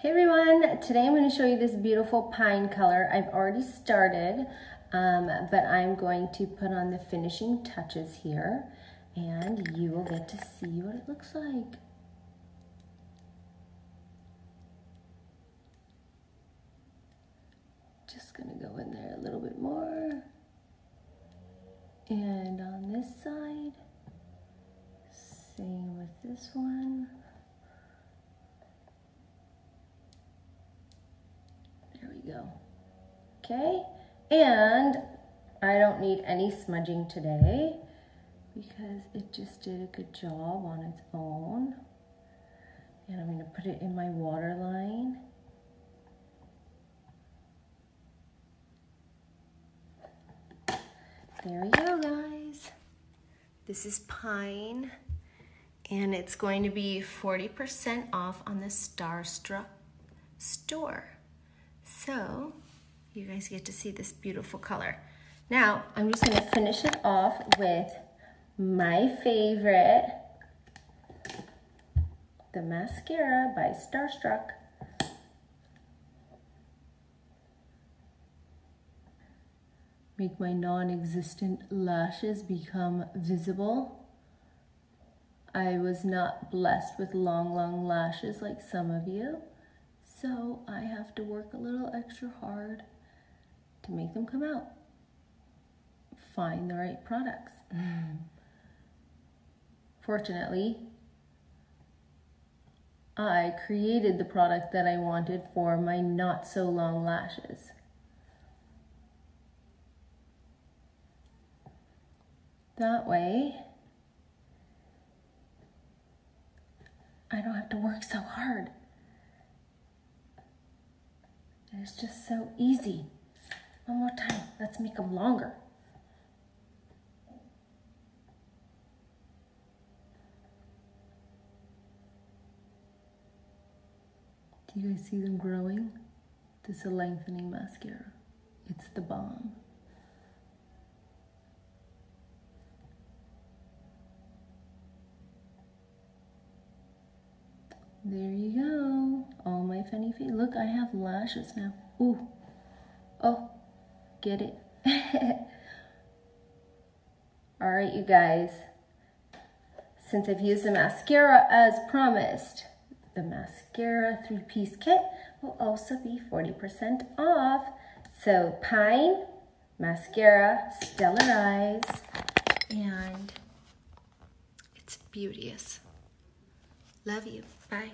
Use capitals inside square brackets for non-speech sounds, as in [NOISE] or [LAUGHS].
Hey everyone, today I'm going to show you this beautiful pine color. I've already started, um, but I'm going to put on the finishing touches here and you will get to see what it looks like. Just going to go in there a little bit more. And on this side, same with this one. go. Okay, and I don't need any smudging today because it just did a good job on its own. And I'm to put it in my water line. There we go, guys. This is pine, and it's going to be 40% off on the Starstruck store. So you guys get to see this beautiful color. Now, I'm just gonna finish it off with my favorite, the mascara by Starstruck. Make my non-existent lashes become visible. I was not blessed with long, long lashes like some of you. So I have to work a little extra hard to make them come out. Find the right products. [LAUGHS] Fortunately, I created the product that I wanted for my not so long lashes. That way, I don't have to work so hard. And it's just so easy. One more time. Let's make them longer. Do you guys see them growing? This is a lengthening mascara. It's the bomb. There you go. All my funny feet. Look, I have lashes now. Ooh. Oh, get it. [LAUGHS] All right, you guys. Since I've used the mascara as promised, the mascara three-piece kit will also be 40% off. So Pine, mascara, Stellar Eyes, and it's beauteous. Love you. Bye.